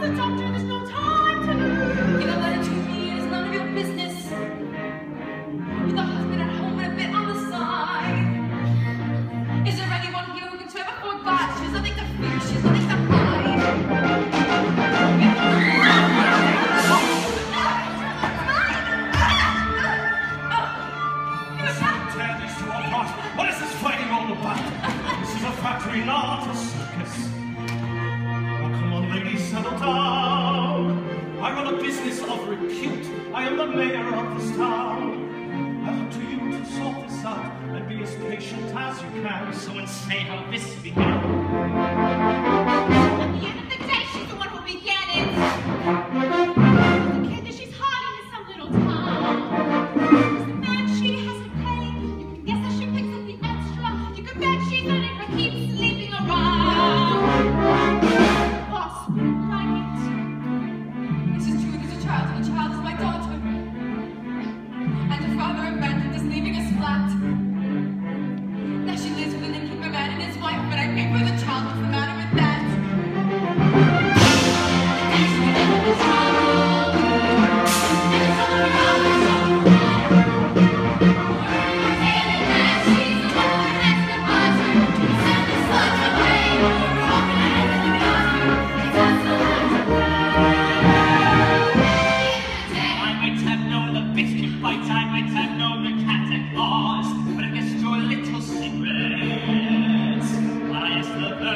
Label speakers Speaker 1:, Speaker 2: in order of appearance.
Speaker 1: the doctor. There's no time to lose.
Speaker 2: Give a letter to me—it's none of your business. With a husband at home and a bit on the side. Is there anyone here who can swear before God? She has nothing to fear. She has nothing to
Speaker 3: What is this fighting all about? this is a factory, not a circus. Business of repute. I am the mayor of this town. I look to you to sort this out and be as patient as you can.
Speaker 4: So say how this began.